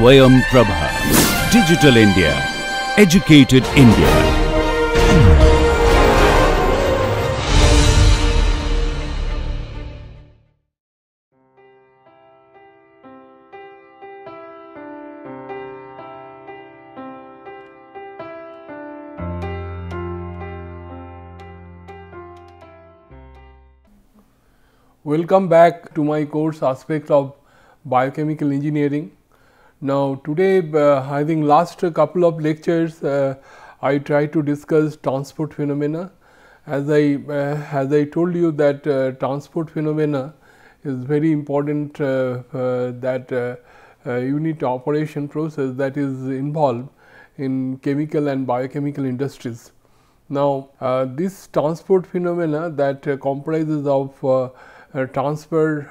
Swayam Prabha. Digital India. Educated India. Welcome back to my course aspects of biochemical engineering. Now today uh, I think last couple of lectures uh, I try to discuss transport phenomena. As I uh, as I told you that uh, transport phenomena is very important uh, uh, that unit operation process that is involved in chemical and biochemical industries. Now, this transport phenomena that comprises of transfer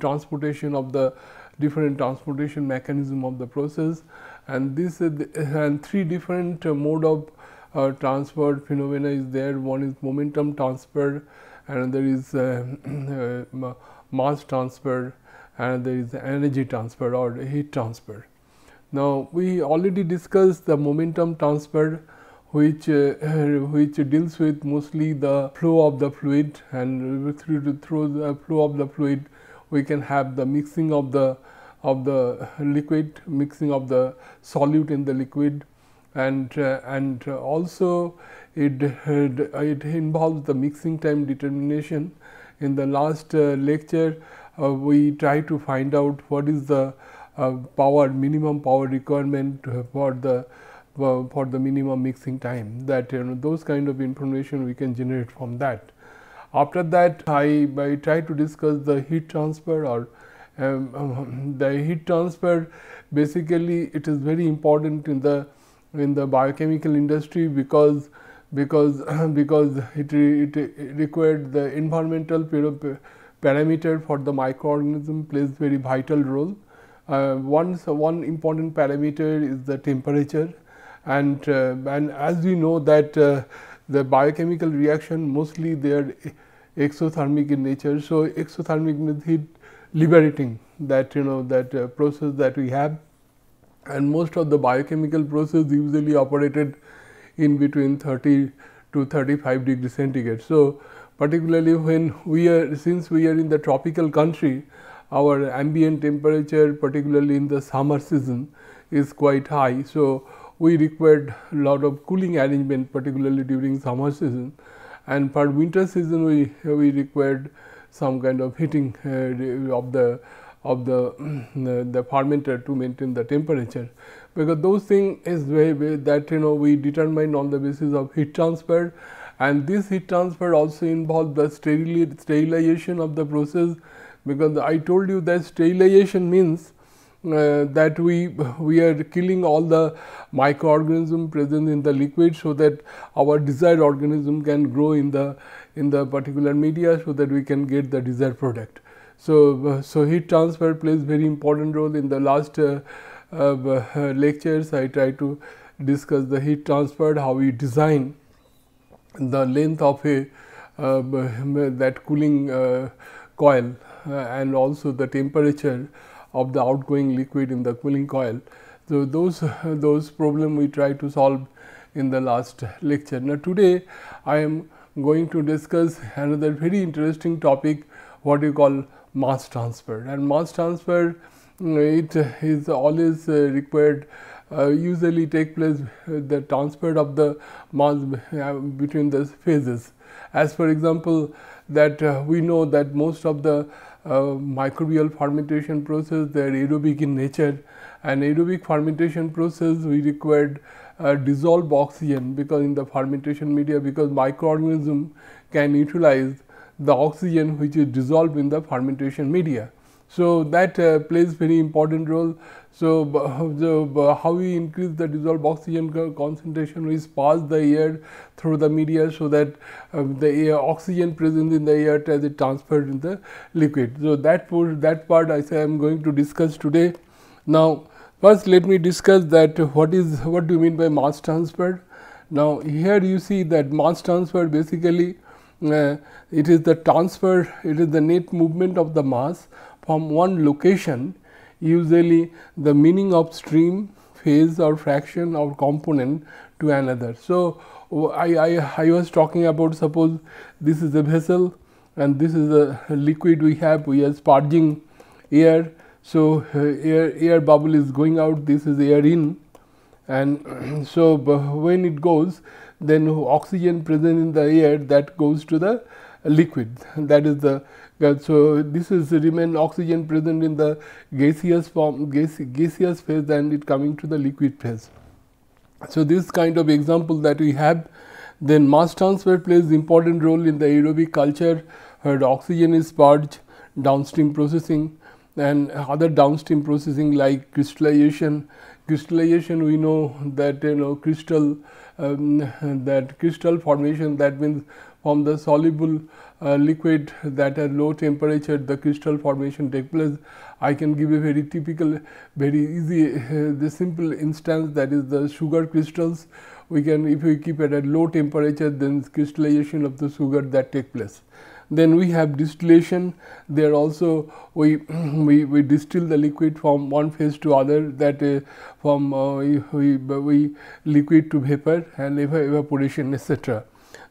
transportation of the different transportation mechanism of the process. And this uh, and three different mode of uh, transfer phenomena is there. One is momentum transfer and there is mass transfer and there is energy transfer or heat transfer. Now, we already discussed the momentum transfer which uh, which deals with mostly the flow of the fluid and through through the flow of the fluid we can have the mixing of the of the liquid mixing of the solute in the liquid. And uh, and also it it involves the mixing time determination. In the last uh, lecture uh, we try to find out what is the uh, power minimum power requirement for the for the minimum mixing time. That you know those kind of information we can generate from that. After that I, I try to discuss the heat transfer or um, um, the heat transfer basically it is very important in the in the biochemical industry because because because it, it, it required the environmental parameter for the microorganism plays very vital role. Uh, one, one important parameter is the temperature and uh, and as we know that uh, the biochemical reaction mostly they are exothermic in nature. So, exothermic means heat liberating that you know that uh, process that we have and most of the biochemical process usually operated in between 30 to 35 degree centigrade. So, particularly when we are since we are in the tropical country our ambient temperature particularly in the summer season is quite high. So, we required a lot of cooling arrangement particularly during summer season. And for winter season we we required some kind of heating uh, of the of the the fermenter to maintain the temperature. Because those thing is very, very that you know we determine on the basis of heat transfer. And this heat transfer also involves the sterilization of the process. Because I told you that sterilization means uh, that we we are killing all the microorganism present in the liquid so that our desired organism can grow in the in the particular media so that we can get the desired product. So, uh, so heat transfer plays very important role in the last uh, uh lectures I try to discuss the heat transfer how we design the length of a uh, that cooling uh, coil and also the temperature of the outgoing liquid in the cooling coil. So, those those problem we try to solve in the last lecture. Now, today I am going to discuss another very interesting topic what you call mass transfer and mass transfer it is always uh, required uh, usually take place uh, the transfer of the mass uh, between the phases. As for example, that uh, we know that most of the microbial fermentation process they are aerobic in nature and aerobic fermentation process we required uh, dissolved oxygen because in the fermentation media because microorganism can utilize the oxygen which is dissolved in the fermentation media. So, that uh, plays very important role. So, so how we increase the dissolved oxygen concentration is pass the air through the media so that uh, the air oxygen present in the air as it transferred in the liquid. So, that that part I say I am going to discuss today. Now, first let me discuss that what is what do you mean by mass transfer. Now, here you see that mass transfer basically uh, it is the transfer it is the net movement of the mass from one location usually the meaning of stream, phase or fraction or component to another. So, I, I, I was talking about suppose this is a vessel and this is a liquid we have we are sparging air. So, uh, air, air bubble is going out this is air in and so when it goes then oxygen present in the air that goes to the liquid that is the so this is remain oxygen present in the gaseous form gas, gaseous phase and it coming to the liquid phase. So, this kind of example that we have then mass transfer plays important role in the aerobic culture where oxygen is purged downstream processing and other downstream processing like crystallization. Crystallization we know that you know crystal um, that crystal formation that means from the soluble uh, liquid that at low temperature the crystal formation take place. I can give a very typical very easy uh, the simple instance that is the sugar crystals we can if we keep it at low temperature then crystallization of the sugar that take place. Then we have distillation there also we, we, we distill the liquid from one phase to other that uh, from uh, we, we liquid to vapor and evaporation etc.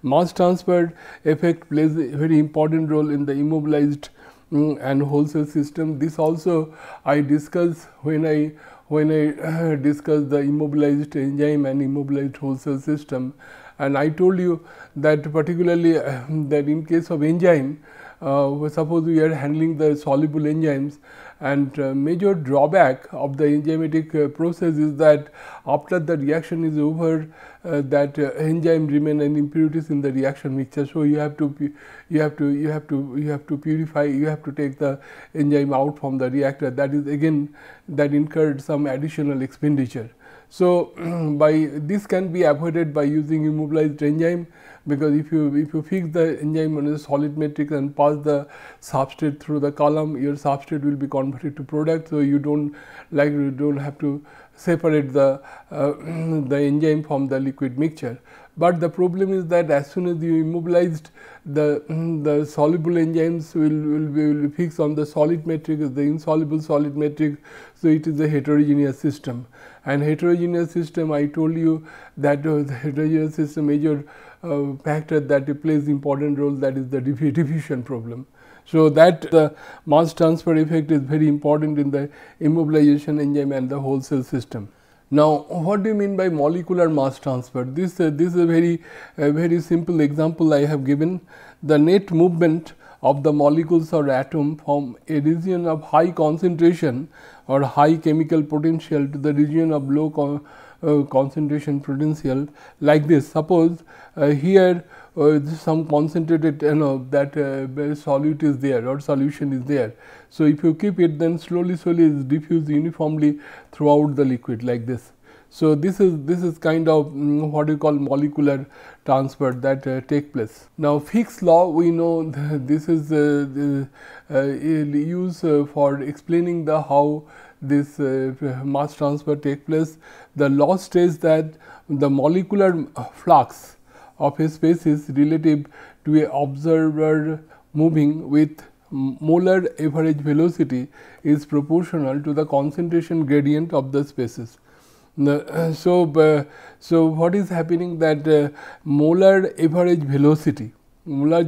Mass transfer effect plays a very important role in the immobilized um, and whole cell system. This also I discuss when I when I uh, discuss the immobilized enzyme and immobilized whole cell system and I told you that particularly uh, that in case of enzyme uh, suppose we are handling the soluble enzymes and uh, major drawback of the enzymatic uh, process is that after the reaction is over uh, that uh, enzyme remain and impurities in the reaction mixture. So, you have to you have to you have to you have to purify you have to take the enzyme out from the reactor that is again that incurred some additional expenditure. So, by this can be avoided by using immobilized enzyme because if you if you fix the enzyme on a solid matrix and pass the substrate through the column your substrate will be converted to product. So, you do not like you do not have to separate the uh, the enzyme from the liquid mixture. But the problem is that as soon as you immobilized the the soluble enzymes will, will, be, will fix on the solid matrix the insoluble solid matrix. So, it is a heterogeneous system and heterogeneous system I told you that uh, the heterogeneous system major factor that plays important role that is the diffusion problem. So, that the mass transfer effect is very important in the immobilization enzyme and the whole cell system. Now, what do you mean by molecular mass transfer? This, uh, this is a very, uh, very simple example I have given. The net movement of the molecules or atom from a region of high concentration or high chemical potential to the region of low uh, concentration potential like this. Suppose uh, here uh, some concentrated you know that uh, solute is there or solution is there. So, if you keep it then slowly slowly is diffused uniformly throughout the liquid like this. So, this is this is kind of um, what you call molecular transfer that uh, take place. Now, Fick's law we know this is uh, uh, used uh, for explaining the how this mass transfer take place. The law states that the molecular flux of a space is relative to a observer moving with molar average velocity is proportional to the concentration gradient of the spaces. Uh, so, uh, so what is happening that uh, molar average velocity molar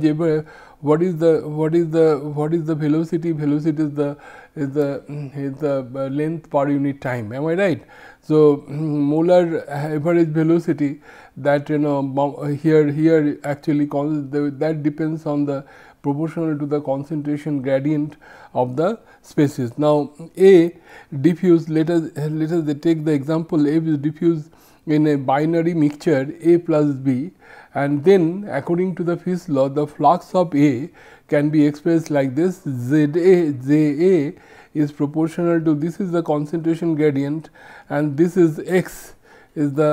what is the what is the what is the velocity? Velocity is the is the mm, is the uh, length per unit time am i right? So mm, molar average velocity that you know uh, here here actually that depends on the proportional to the concentration gradient of the species. Now, A diffuse let us let us take the example A is diffuse in a binary mixture A plus B and then according to the Fick's law the flux of A can be expressed like this Z A J A is proportional to this is the concentration gradient and this is x is the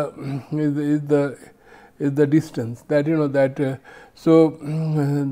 is, is the is the distance that you know that uh, so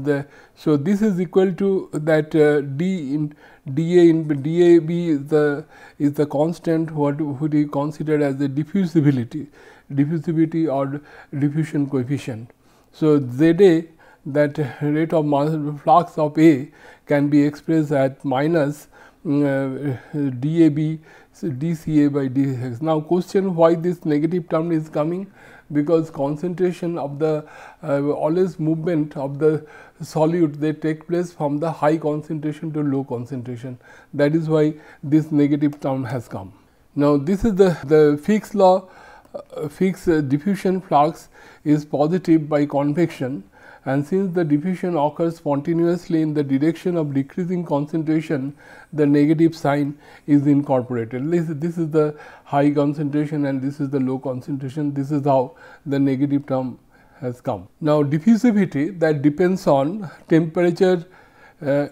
the so this is equal to that uh, d in dA in dAb is the is the constant what would be considered as the diffusibility diffusibility or diffusion coefficient. So, ZA that rate of flux of A can be expressed at minus uh, DAB dCA by dx. Now, question why this negative term is coming because concentration of the uh, always movement of the solute they take place from the high concentration to low concentration that is why this negative term has come. Now, this is the, the Fick's law uh, uh, diffusion flux is positive by convection and since the diffusion occurs spontaneously in the direction of decreasing concentration, the negative sign is incorporated. This, this is the high concentration and this is the low concentration. This is how the negative term has come. Now, diffusivity that depends on temperature uh,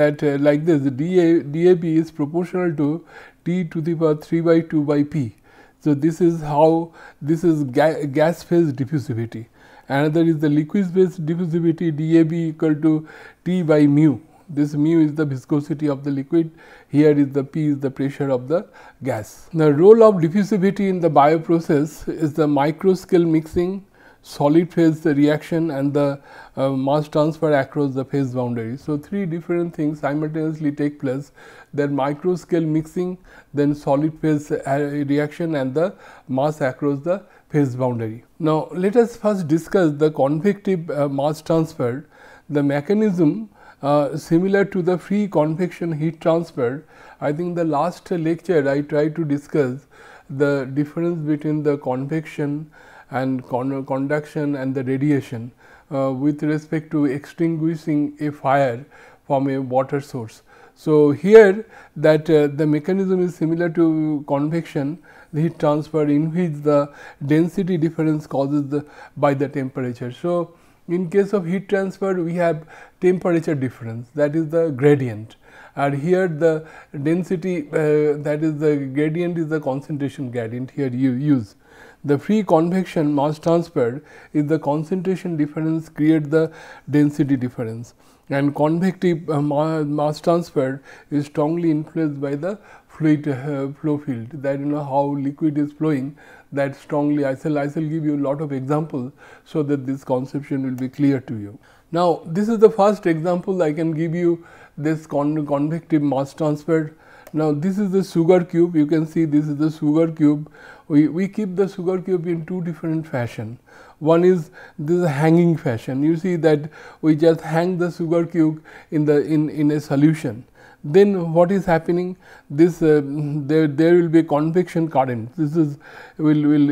that uh, like this DA, DAB is proportional to T to the power 3 by 2 by P. So, this is how this is ga gas phase diffusivity another is the liquid phase diffusivity DAB equal to T by mu. This mu is the viscosity of the liquid, here is the P is the pressure of the gas. The role of diffusivity in the bioprocess is the micro scale mixing, solid phase reaction and the uh, mass transfer across the phase boundary. So, three different things simultaneously take place then micro scale mixing, then solid phase uh, reaction and the mass across the phase boundary. Now, let us first discuss the convective uh, mass transfer. The mechanism uh, similar to the free convection heat transfer. I think the last lecture I tried to discuss the difference between the convection and con conduction and the radiation uh, with respect to extinguishing a fire from a water source. So, here that uh, the mechanism is similar to convection the heat transfer in which the density difference causes the by the temperature. So, in case of heat transfer we have temperature difference that is the gradient. And here the density uh, that is the gradient is the concentration gradient here you use. The free convection mass transfer is the concentration difference create the density difference. And convective uh, mass transfer is strongly influenced by the fluid uh, flow field. That you know how liquid is flowing that strongly I shall I shall give you a lot of examples so that this conception will be clear to you. Now, this is the first example I can give you this con convective mass transfer. Now, this is the sugar cube you can see this is the sugar cube we, we keep the sugar cube in two different fashion. One is this hanging fashion you see that we just hang the sugar cube in the in, in a solution then what is happening? This uh, there there will be convection current. This is will will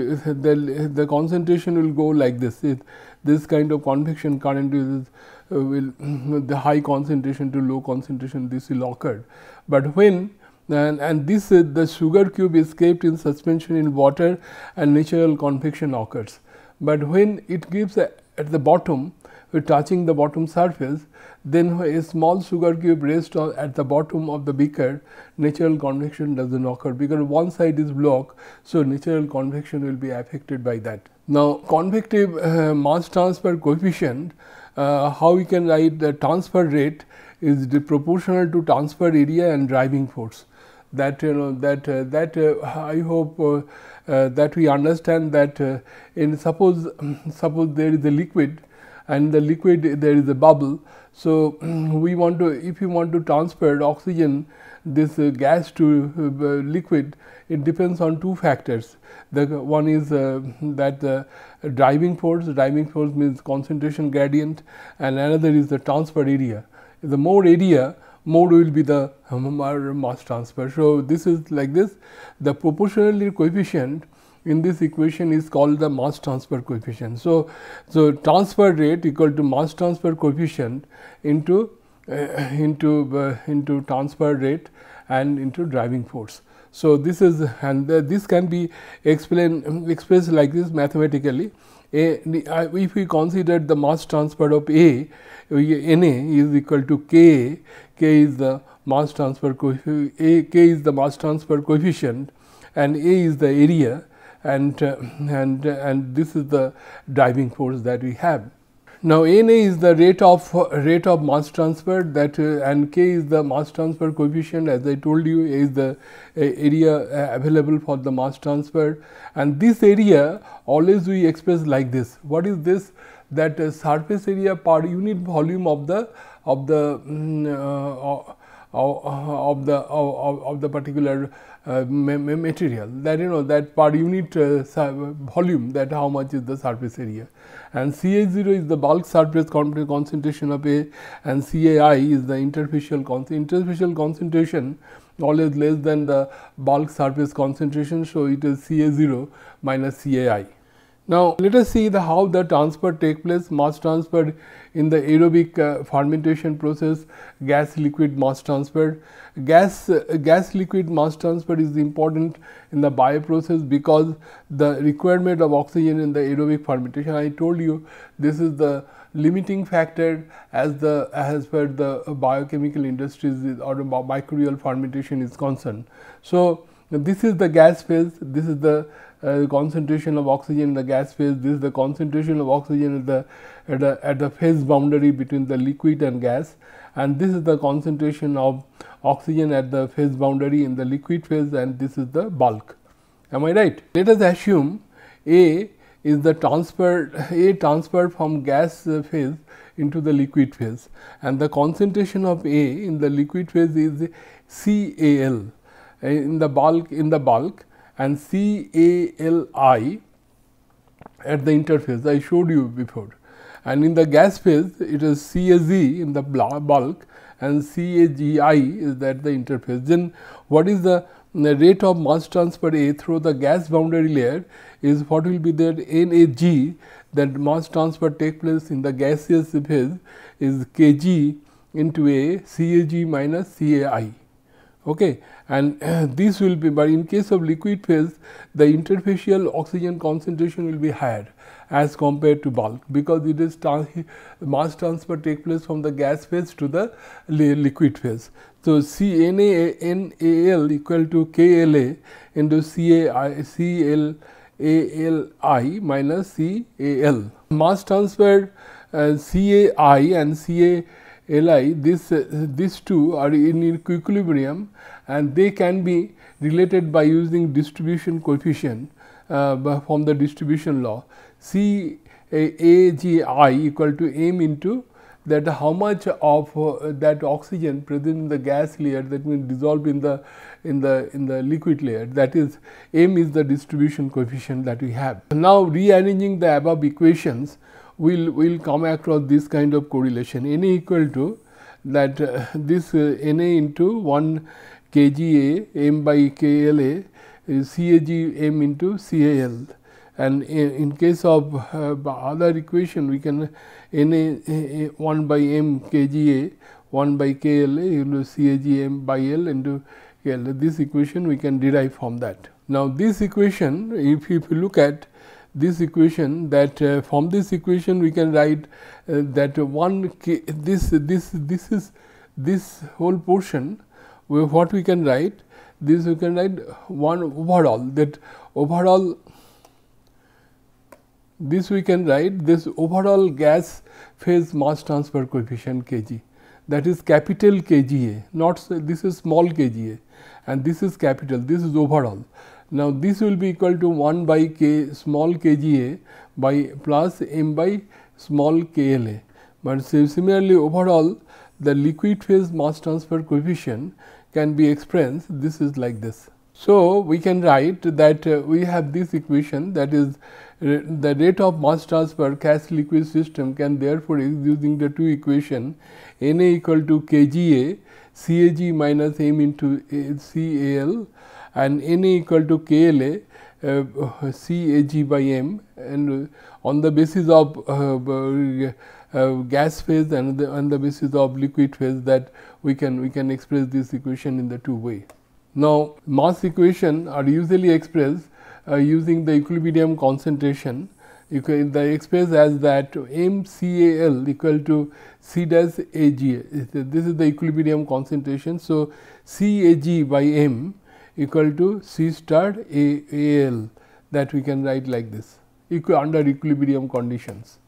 the, the concentration will go like this. It, this kind of convection current is uh, will the high concentration to low concentration this will occur. But when and, and this uh, the sugar cube is kept in suspension in water and natural convection occurs. But when it gives a, at the bottom touching the bottom surface then a small sugar cube rests at the bottom of the beaker, natural convection does not occur because one side is blocked. So, natural convection will be affected by that. Now, convective uh, mass transfer coefficient, uh, how we can write the transfer rate is proportional to transfer area and driving force. That you know that uh, that uh, I hope uh, uh, that we understand that in suppose suppose there is a liquid and the liquid there is a bubble. So, we want to if you want to transfer oxygen this uh, gas to uh, liquid it depends on two factors. The one is uh, that the driving force driving force means concentration gradient and another is the transfer area. The more area more will be the mass transfer. So, this is like this the proportionality coefficient in this equation is called the mass transfer coefficient. So, so transfer rate equal to mass transfer coefficient into uh, into uh, into transfer rate and into driving force. So, this is and uh, this can be explained expressed like this mathematically. A, if we consider the mass transfer of A, Na is equal to K, K is the mass transfer A, K is the mass transfer coefficient and A is the area and, uh, and, and this is the driving force that we have. Now, Na is the rate of rate of mass transfer that uh, and K is the mass transfer coefficient as I told you is the uh, area uh, available for the mass transfer and this area always we express like this. What is this? That surface area per unit volume of the of the um, of, the of, of, the particular uh, material that you know that per unit uh, volume that how much is the surface area and CA0 is the bulk surface concentration of A and CAI is the interfacial con interfacial concentration always less than the bulk surface concentration. So, it is CA0 minus CAI. Now, let us see the how the transfer take place mass transfer in the aerobic uh, fermentation process gas liquid mass transfer. Gas uh, gas liquid mass transfer is important in the bioprocess because the requirement of oxygen in the aerobic fermentation I told you this is the limiting factor as the as per the biochemical industries or microbial fermentation is concerned. So, this is the gas phase, this is the uh, concentration of oxygen in the gas phase, this is the concentration of oxygen at the, at the, at the phase boundary between the liquid and gas and this is the concentration of oxygen at the phase boundary in the liquid phase and this is the bulk. Am I right? Let us assume A is the transfer A transfer from gas phase into the liquid phase and the concentration of A in the liquid phase is CAL in the bulk in the bulk and CALI at the interface I showed you before and in the gas phase it is CAZ in the bulk and CAGI is that the interface. Then what is the rate of mass transfer A through the gas boundary layer is what will be that NAG that mass transfer take place in the gaseous phase is Kg into A minus CAI. Okay. And uh, this will be, but in case of liquid phase, the interfacial oxygen concentration will be higher as compared to bulk, because it is trans mass transfer take place from the gas phase to the li liquid phase. So, C N A N A L equal to K L A into C A I C L A L I minus C A L. Mass transfer uh, C A I and C A Li this uh, these two are in equilibrium and they can be related by using distribution coefficient uh, from the distribution law C A G I equal to m into that how much of uh, that oxygen present in the gas layer that means dissolved in the in the in the liquid layer that is m is the distribution coefficient that we have. Now rearranging the above equations will will come across this kind of correlation. N equal to that uh, this uh, n a into 1 k g a m by k l a is c a g m into c a l. And in, case of uh, other equation we can n a, a 1 by m k g a 1 by k l a into c a g m by l into k l this equation we can derive from that. Now, this equation if, if you look at this equation that uh, from this equation we can write uh, that one k this this this is this whole portion what we can write this we can write one overall that overall this we can write this overall gas phase mass transfer coefficient kg that is capital kga not this is small kga and this is capital this is overall now, this will be equal to 1 by k small kGa by plus m by small kLa. But similarly, overall the liquid phase mass transfer coefficient can be expressed this is like this. So, we can write that uh, we have this equation that is uh, the rate of mass transfer gas liquid system can therefore using the two equation N A equal to kGa CAG minus m into CAL and N equal to K L A uh, C A G by M and on the basis of uh, uh, gas phase and the, on the basis of liquid phase that we can we can express this equation in the two way. Now, mass equation are usually expressed uh, using the equilibrium concentration you can the express as that m C A L equal to C dash A G. This is the equilibrium concentration. So, C A G by m equal to C star A, A L that we can write like this equi under equilibrium conditions.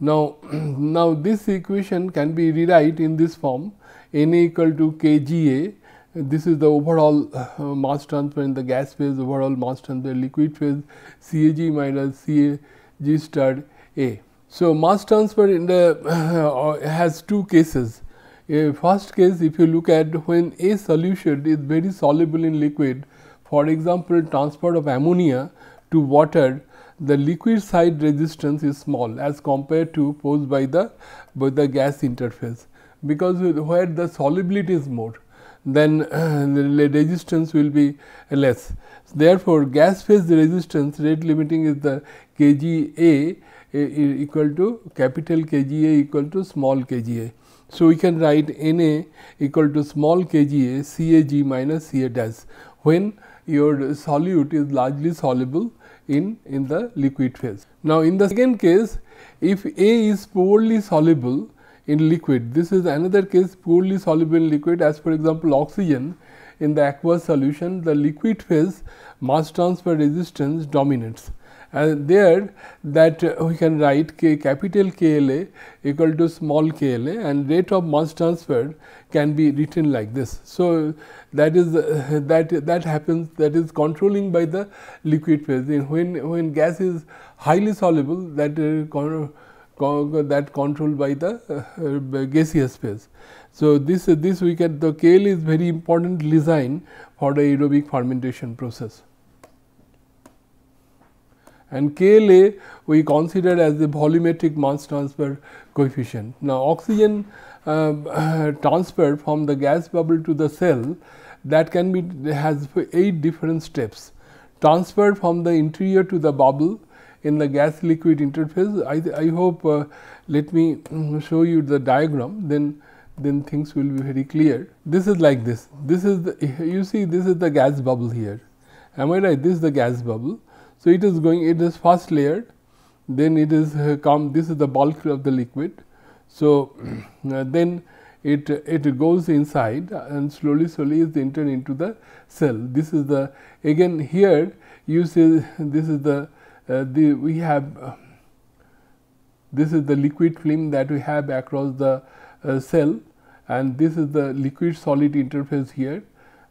Now, now this equation can be rewrite in this form N A equal to K G A this is the overall uh, mass transfer in the gas phase overall mass transfer liquid phase C A G minus C A G star A. So, mass transfer in the uh, has two cases A first case if you look at when a solution is very soluble in liquid for example, transport of ammonia to water the liquid side resistance is small as compared to posed by the by the gas interface because where the solubility is more then uh, the resistance will be less. Therefore, gas phase resistance rate limiting is the kGa equal to capital kGa equal to small kGa. So, we can write Na equal to small kGa Cag minus Ca dash when your solute is largely soluble in, in the liquid phase. Now, in the second case if A is poorly soluble in liquid, this is another case poorly soluble in liquid as for example, oxygen in the aqueous solution the liquid phase mass transfer resistance dominates and there that uh, we can write k capital KLA equal to small KLA and rate of mass transfer can be written like this. So, that is uh, that that happens that is controlling by the liquid phase in when when gas is highly soluble that uh, con that controlled by the uh, gaseous phase. So, this this we can the KL is very important design for the aerobic fermentation process and KLA we consider as the volumetric mass transfer coefficient. Now, oxygen uh, transfer from the gas bubble to the cell that can be has 8 different steps. Transfer from the interior to the bubble in the gas liquid interface. I, I hope uh, let me show you the diagram then then things will be very clear. This is like this. This is the you see this is the gas bubble here. Am I right? This is the gas bubble so, it is going it is first layered then it is uh, come this is the bulk of the liquid. So, uh, then it it goes inside and slowly slowly is entered into the cell. This is the again here you see this is the uh, the we have uh, this is the liquid film that we have across the uh, cell and this is the liquid solid interface here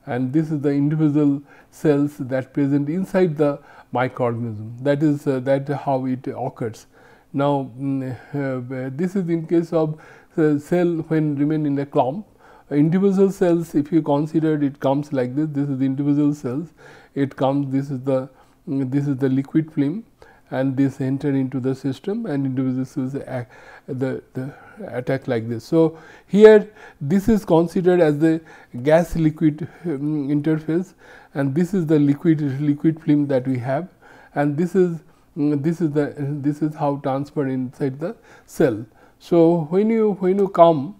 and this is the individual cells that present inside the microorganism. That is uh, that how it occurs. Now, mm, uh, this is in case of uh, cell when remain in a clump individual cells if you consider it comes like this this is the individual cells. It comes this is the mm, this is the liquid film and this enter into the system and individual cells the, the attack like this. So, here this is considered as the gas liquid um, interface and this is the liquid liquid film that we have and this is um, this is the this is how transfer inside the cell. So, when you when you come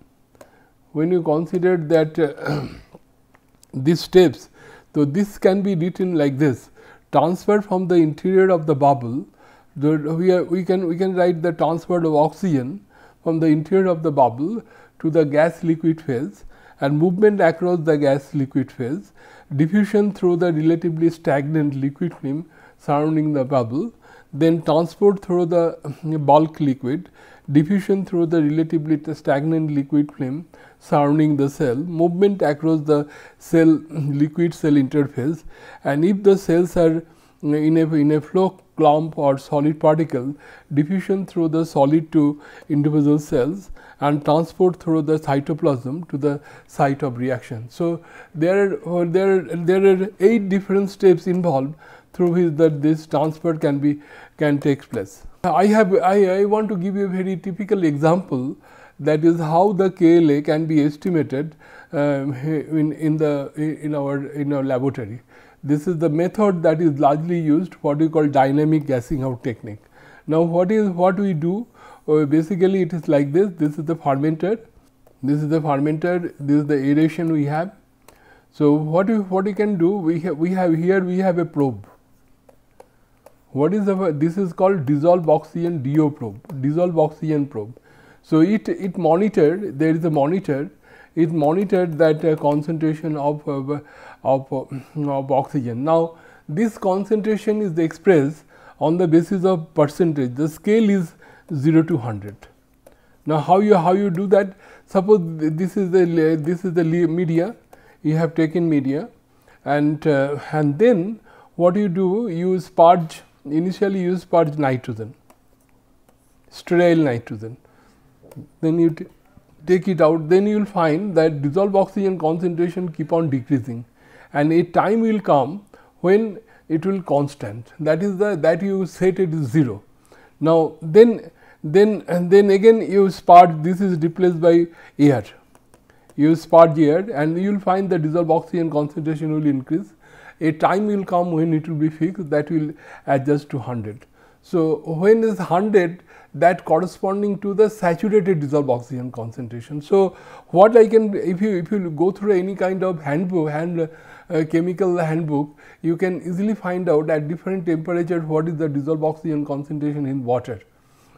when you consider that uh, these steps, so this can be written like this transfer from the interior of the bubble the, we, are, we can we can write the transfer of oxygen from the interior of the bubble to the gas liquid phase and movement across the gas liquid phase, diffusion through the relatively stagnant liquid film surrounding the bubble, then transport through the bulk liquid, diffusion through the relatively stagnant liquid film surrounding the cell, movement across the cell liquid cell interface and if the cells are in a, in a flow clump or solid particle diffusion through the solid to individual cells and transport through the cytoplasm to the site of reaction. So, there are, uh, there, there are 8 different steps involved through which that this transfer can be can take place. I have I, I want to give you a very typical example that is how the KLA can be estimated um, in, in the in our in our laboratory. This is the method that is largely used what we call dynamic gassing out technique. Now, what is what we do uh, basically it is like this, this is the fermenter, this is the fermenter, this is the aeration we have. So, what you what you can do we have we have here we have a probe. What is the this is called dissolved oxygen DO probe, dissolved oxygen probe. So, it it monitored there is a monitor it monitored that uh, concentration of, uh, of, uh, of oxygen. Now, this concentration is expressed on the basis of percentage, the scale is 0 to 100. Now, how you how you do that? Suppose this is the this is the media, you have taken media and uh, and then what you do you sparge initially you sparge nitrogen, sterile nitrogen, then you take it out then you will find that dissolved oxygen concentration keep on decreasing. And a time will come when it will constant. That is the that you set it is 0. Now, then then then again you sparge this is replaced by air. You sparge air and you will find the dissolved oxygen concentration will increase. A time will come when it will be fixed that will adjust to 100. So, when is 100 that corresponding to the saturated dissolved oxygen concentration. So, what I can if you if you go through any kind of handbook hand uh, chemical handbook you can easily find out at different temperatures what is the dissolved oxygen concentration in water.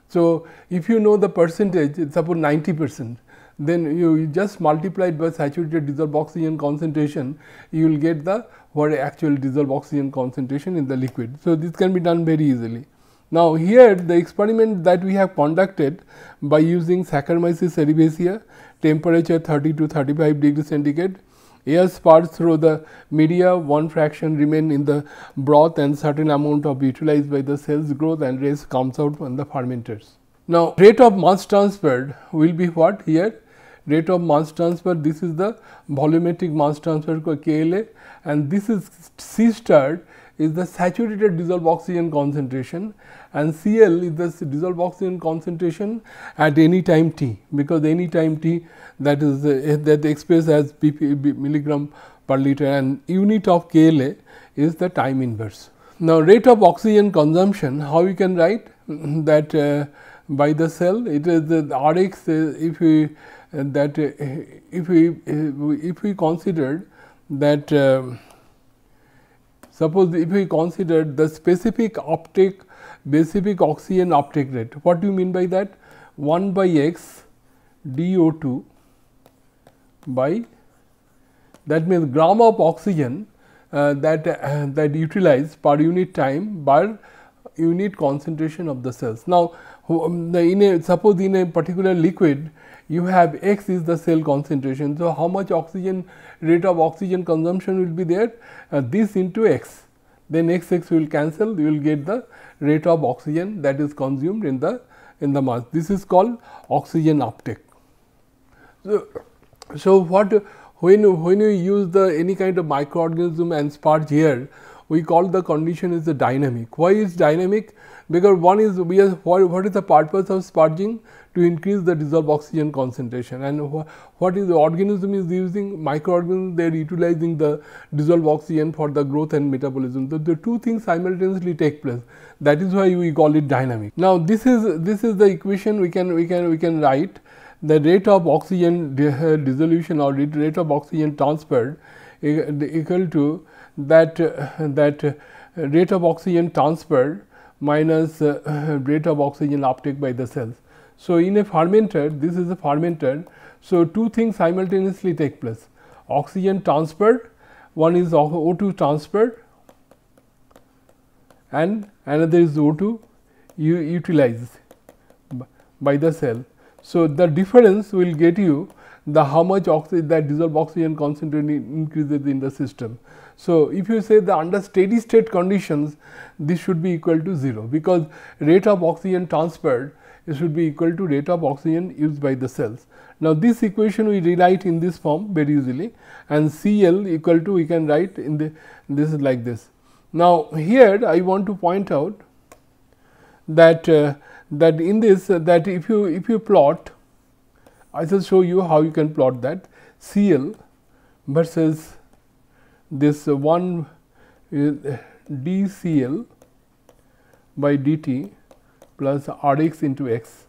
So, if you know the percentage suppose 90 percent then you just multiply it by saturated dissolved oxygen concentration you will get the what actual dissolved oxygen concentration in the liquid. So, this can be done very easily. Now, here the experiment that we have conducted by using Saccharomyces cerevisiae temperature 30 to 35 degree centigrade air sparks through the media one fraction remain in the broth and certain amount of utilized by the cells growth and rest comes out from the fermenters. Now, rate of mass transfer will be what here rate of mass transfer this is the volumetric mass transfer KLA and this is C star is the saturated dissolved oxygen concentration and Cl is the dissolved oxygen concentration at any time t because any time t that is uh, that expressed as pp milligram per liter and unit of KLA is the time inverse. Now, rate of oxygen consumption how you can write that uh, by the cell it is the Rx uh, if we uh, that uh, if we uh, if we considered that um, suppose if we consider the specific uptake specific oxygen uptake rate. What do you mean by that? 1 by x DO2 by that means gram of oxygen uh, that uh, that utilized per unit time by unit concentration of the cells. Now, um, in a suppose in a particular liquid you have x is the cell concentration. So, how much oxygen rate of oxygen consumption will be there uh, this into x then x x will cancel you will get the rate of oxygen that is consumed in the in the mass. This is called oxygen uptake. So, so what when when you use the any kind of microorganism and sparge here we call the condition is the dynamic. Why is dynamic? Because one is we are what is the purpose of sparging to increase the dissolved oxygen concentration and wh what is the organism is using microorganisms they are utilizing the dissolved oxygen for the growth and metabolism. So, the two things simultaneously take place that is why we call it dynamic. Now, this is this is the equation we can we can we can write the rate of oxygen dissolution or rate of oxygen transferred equal to that uh, that uh, rate of oxygen transferred minus uh, rate of oxygen uptake by the cells. So, in a fermenter this is a fermenter. So, two things simultaneously take place oxygen transferred one is O2 transferred and another is O2 utilized by the cell. So, the difference will get you the how much oxygen that dissolved oxygen concentration increases in the system. So, if you say the under steady state conditions this should be equal to 0 because rate of oxygen transferred should be equal to rate of oxygen used by the cells. Now, this equation we rewrite in this form very easily and CL equal to we can write in the this is like this. Now, here I want to point out that uh, that in this uh, that if you if you plot I shall show you how you can plot that CL versus this one dCl by dt plus Rx into x.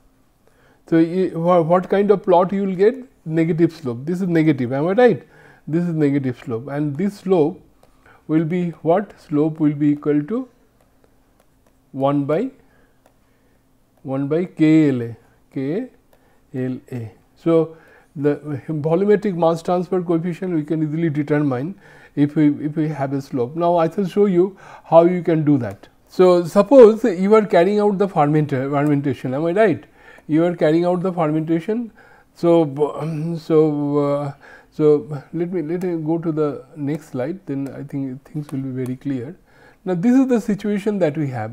So, what kind of plot you will get? Negative slope. This is negative, am I right? This is negative slope and this slope will be what? Slope will be equal to 1 by 1 by KLA, KLA. So, the volumetric mass transfer coefficient we can easily determine if we if we have a slope. Now, I shall show you how you can do that. So, suppose you are carrying out the fermentation, am I right? You are carrying out the fermentation. So, so, uh, so let me let me go to the next slide. Then I think things will be very clear. Now, this is the situation that we have.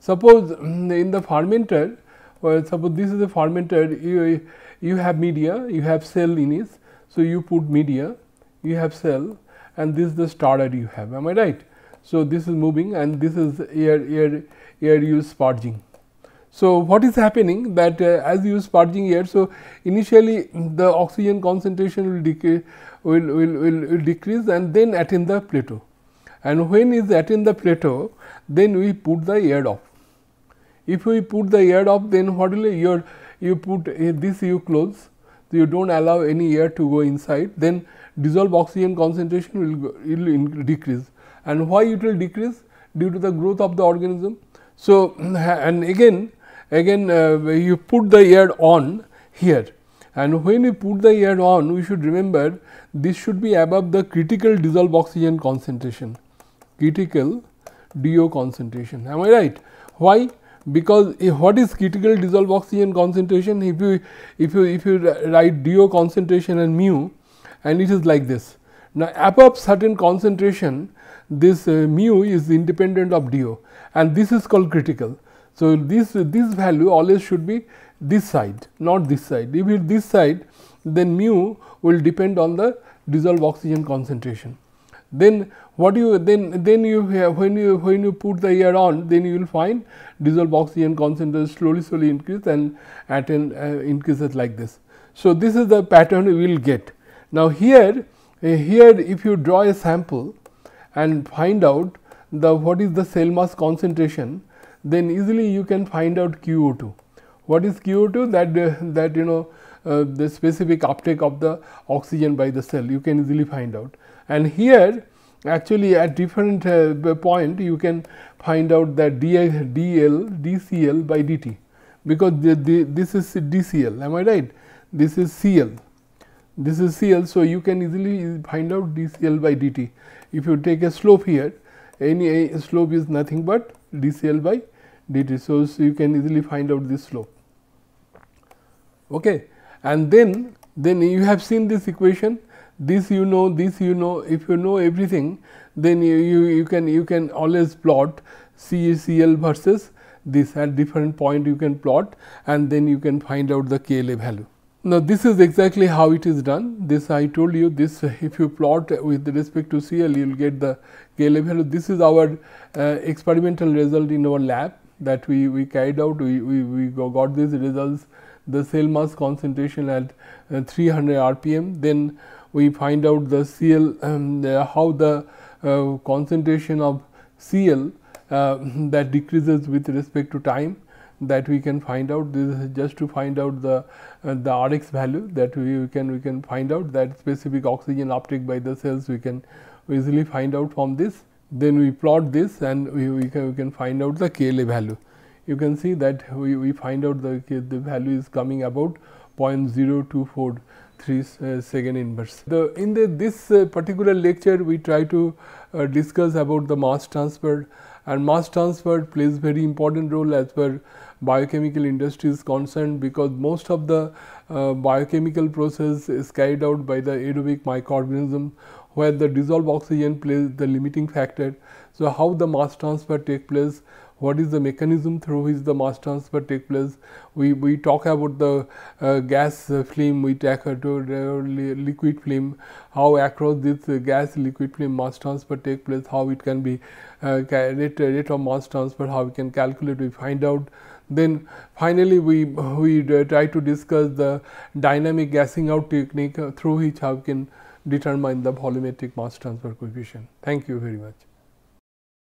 Suppose in the fermenter, well, suppose this is a fermenter, you, you have media, you have cell in it. So, you put media, you have cell and this is the starter you have, am I right? So, this is moving and this is air, air, air you sparging. So, what is happening that uh, as you sparging air, so initially the oxygen concentration will decay will, will, will, will decrease and then attain the plateau and when is attain the plateau then we put the air off. If we put the air off then what will your you put uh, this you close so you do not allow any air to go inside then dissolved oxygen concentration will, go, will decrease and why it will decrease? Due to the growth of the organism. So, and again again uh, you put the air on here. And when we put the air on we should remember this should be above the critical dissolved oxygen concentration. Critical DO concentration. Am I right? Why? Because what is critical dissolved oxygen concentration? If you if you if you write DO concentration and mu and it is like this now above certain concentration this uh, mu is independent of DO and this is called critical so, this this value always should be this side not this side if it is this side then mu will depend on the dissolved oxygen concentration. Then what you then then you have when you when you put the air on then you will find dissolved oxygen concentration slowly slowly increase and attain uh, increases like this. So, this is the pattern we will get. Now, here here if you draw a sample and find out the what is the cell mass concentration then easily you can find out QO2. What is QO2? That uh, that you know uh, the specific uptake of the oxygen by the cell you can easily find out. And here actually at different uh, point you can find out that DL, DL, DCL by DT because the, the, this is DCL am I right? This is CL, this is CL. So, you can easily find out DCL by DT. If you take a slope here any slope is nothing but DCL by dt. So, so, you can easily find out this slope. Okay. And then, then you have seen this equation, this you know, this you know, if you know everything, then you, you, you can you can always plot CCL versus this at different point you can plot and then you can find out the KLA value. Now, this is exactly how it is done. This I told you this if you plot with respect to CL you will get the KLA value. This is our uh, experimental result in our lab that we, we carried out, we, we, we got these results, the cell mass concentration at uh, 300 rpm. Then we find out the CL, um, the, how the uh, concentration of CL uh, that decreases with respect to time that we can find out this is just to find out the uh, the Rx value that we, can we can find out that specific oxygen uptake by the cells we can easily find out from this then we plot this and we, we, can, we can find out the KLA value. You can see that we, we find out the, the value is coming about 0.0243 uh, second inverse. The, in the, this uh, particular lecture we try to uh, discuss about the mass transfer and mass transfer plays very important role as per biochemical industry is concerned because most of the uh, biochemical process is carried out by the aerobic microorganism where the dissolved oxygen plays the limiting factor. So, how the mass transfer take place, what is the mechanism through which the mass transfer take place. We, we talk about the uh, gas uh, film, we take uh, to liquid film, how across this uh, gas liquid film mass transfer take place, how it can be uh, rate, rate of mass transfer, how we can calculate, we find out. Then finally, we, we uh, try to discuss the dynamic gassing out technique through which how we can determine the volumetric mass transfer coefficient. Thank you very much.